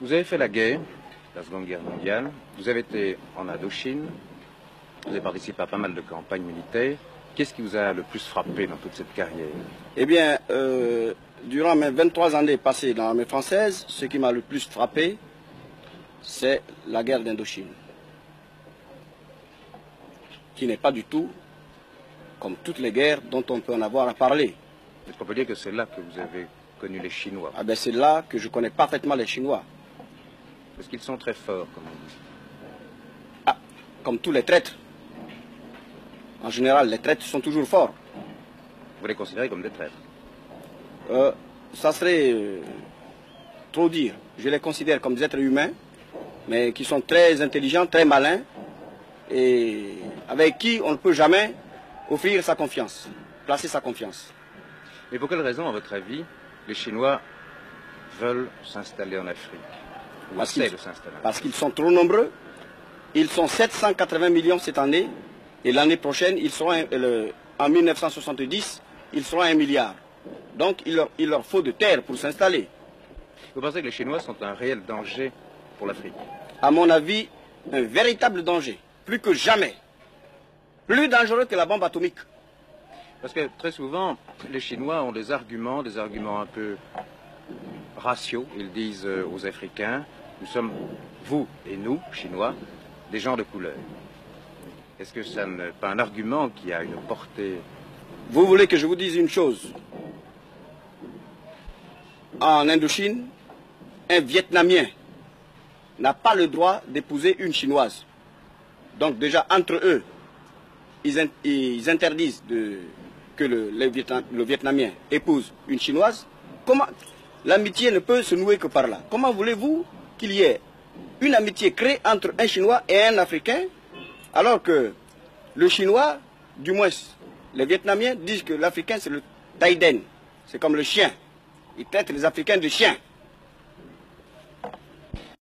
Vous avez fait la guerre, la Seconde Guerre mondiale. Vous avez été en Indochine. Vous avez participé à pas mal de campagnes militaires. Qu'est-ce qui vous a le plus frappé dans toute cette carrière? Eh bien, euh, durant mes 23 années passées dans l'armée française, ce qui m'a le plus frappé, c'est la guerre d'Indochine. Qui n'est pas du tout comme toutes les guerres dont on peut en avoir à parler. Est-ce qu'on peut dire que c'est là que vous avez connu les Chinois Ah ben c'est là que je connais parfaitement les Chinois. Parce qu'ils sont très forts, comme on dit. Ah, comme tous les traîtres. En général, les traîtres sont toujours forts. Vous les considérez comme des traîtres? Euh, ça serait euh, trop dire. Je les considère comme des êtres humains, mais qui sont très intelligents, très malins, et avec qui on ne peut jamais offrir sa confiance, placer sa confiance. Mais pour quelle raison, à votre avis, les Chinois veulent s'installer en Afrique Ou Parce qu'ils- sont trop nombreux. Ils sont 780 millions cette année, et l'année prochaine, ils seront, le- en 1970, ils seront un milliard. Donc il leur, il leur faut de terre pour s'installer. Vous pensez que les Chinois sont un réel danger pour l'Afrique? À mon avis, un véritable danger. Plus que jamais. Plus dangereux que la bombe atomique. Parce que très souvent, les Chinois ont des arguments, des arguments un peu raciaux. Ils disent euh, aux Africains, nous sommes, vous et nous, Chinois, des gens de couleur. Est-ce que ça n'est pas un argument qui a une portée? Vous voulez que je vous dise une chose En Indochine, un Vietnamien n'a pas le droit d'épouser une Chinoise. Donc déjà, entre eux, ils, in- ils interdisent de- que le, le Vietnam- le Vietnamien épouse une Chinoise. Comment L'amitié ne peut se nouer que par là. Comment voulez-vous qu'il y ait une amitié créée entre un Chinois et un Africain alors que le Chinois, du moins les Vietnamiens, disent que l'Africain c'est le Taïden, c'est comme le chien. Ils traitent les Africains de chiens.